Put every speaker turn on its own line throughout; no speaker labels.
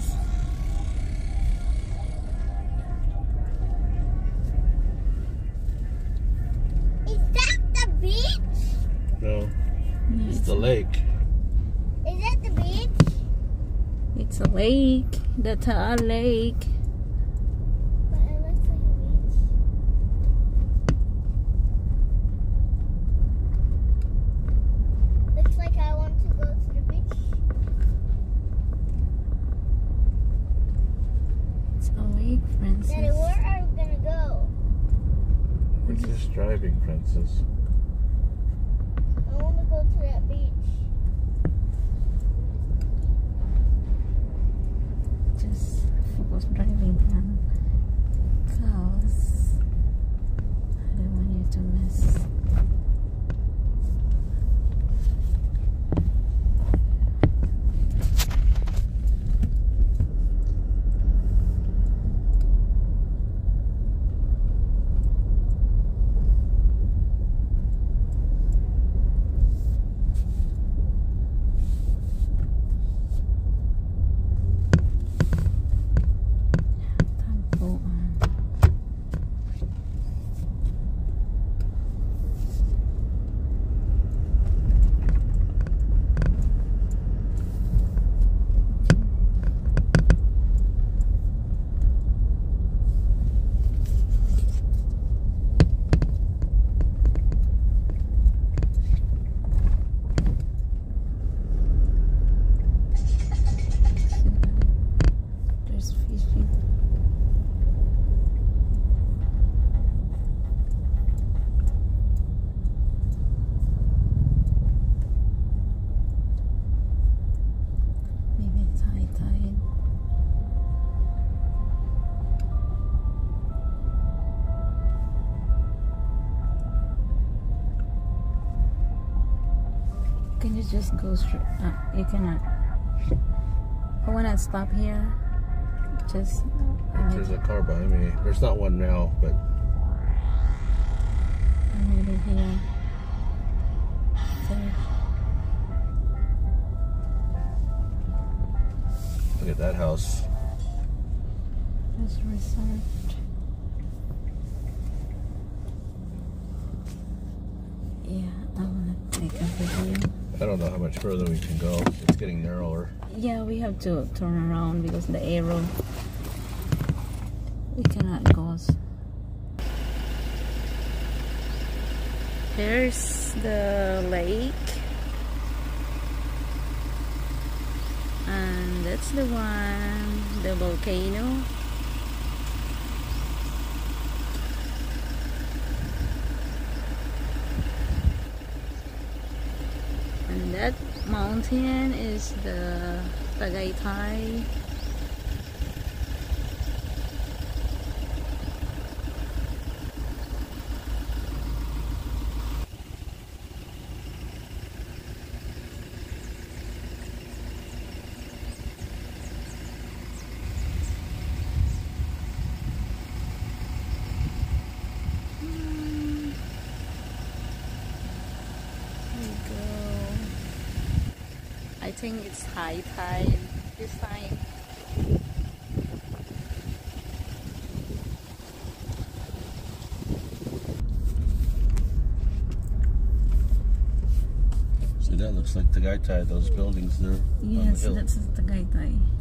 nice.
Is that the beach?
No,
Yeah,
it's the lake.
Is that the beach?
It's a lake. The Taal Lake.
But it looks like a beach. Looks like I want to go to the beach.
It's a lake,
Daddy,
Francis.
where are we gonna go?
We're just driving, Princess.
I want to go to that beach.
Just focus driving lang. Cause I don't want you to miss. Tagpuan. There's fishing. Maybe it's high tide. Can you just go straight? Uh, you cannot. I wanna stop here. Just.
There's a car by me. There's not one now, but
Maybe here. There.
look at that house.
There's resort. Yeah, I wanna take a video.
I don't know how much further we can go. It's getting narrower.
Yeah, we have to turn around because the arrow. We cannot go. There's the lake. And that's the one, the volcano. And that mountain is the Tagaytay. Hmm. There you go. I think it's high tide this time.
See, that looks like the Tagaytay those buildings there on the
Yes,
hill.
that's Tagaytay. It's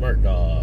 Smart dog.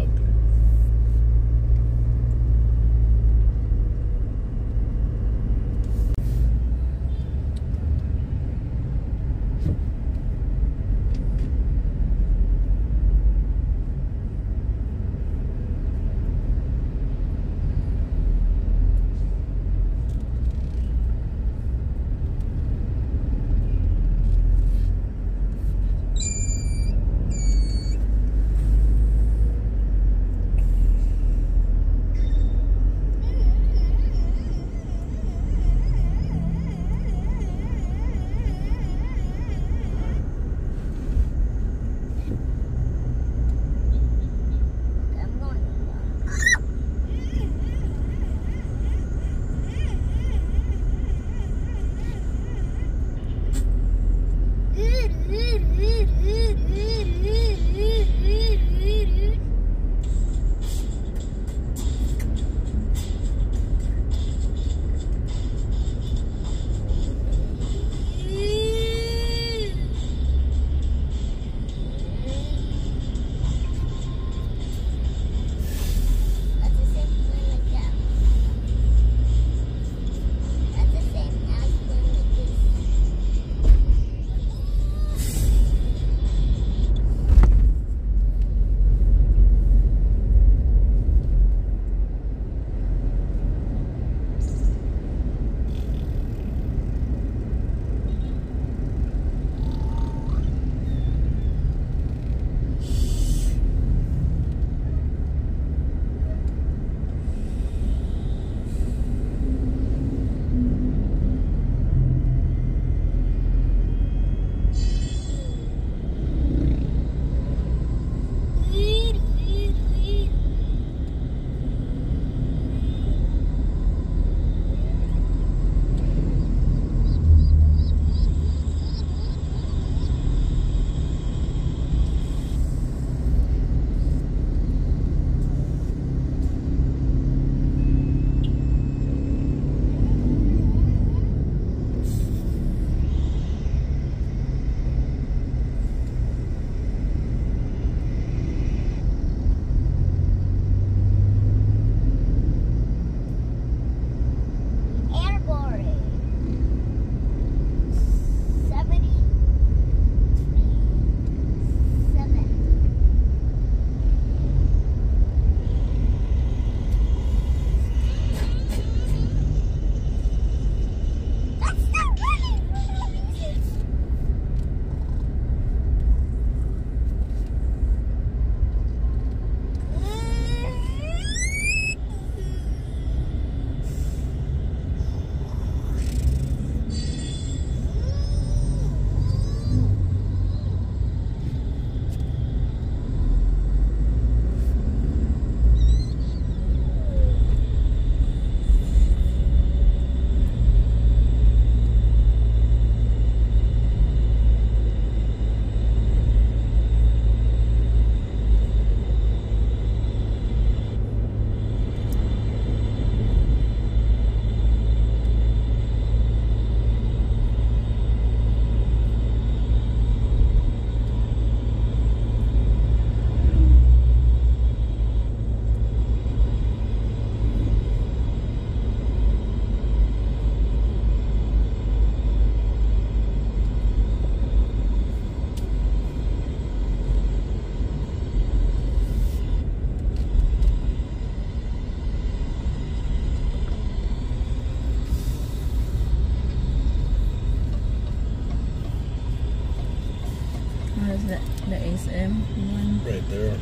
has the,
the ASM one.
Right there.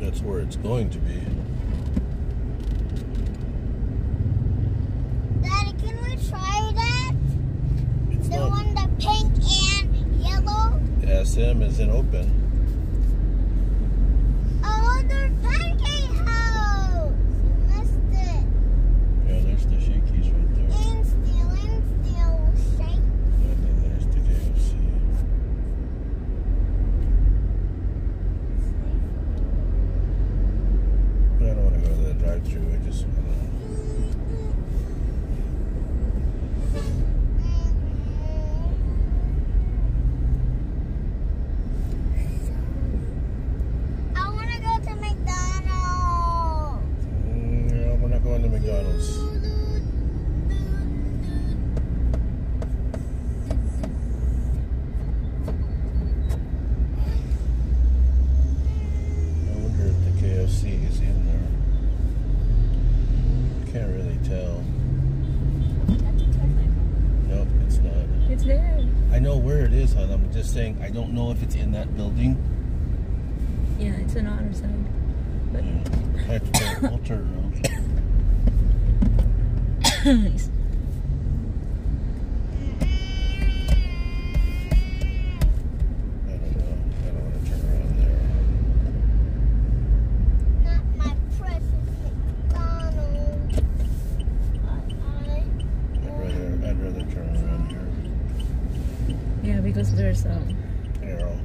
That's where it's going to be.
Daddy, can we try that?
It's
the
not.
one, the pink and yellow?
The SM isn't open. Not going to McDonald's. I wonder if the KFC is in there. Can't really tell. Nope, it's not.
It's there.
I know where it is, hon. I'm just saying I don't know if it's in that building.
Yeah, it's an honor sign. But
Yeah. I have to turn, we'll turn around.
It's-
I don't know. I don't want to turn around there.
Not my precious McDonald's. I,
I'd rather I'd rather turn around
yeah, because there's um.
Arrow.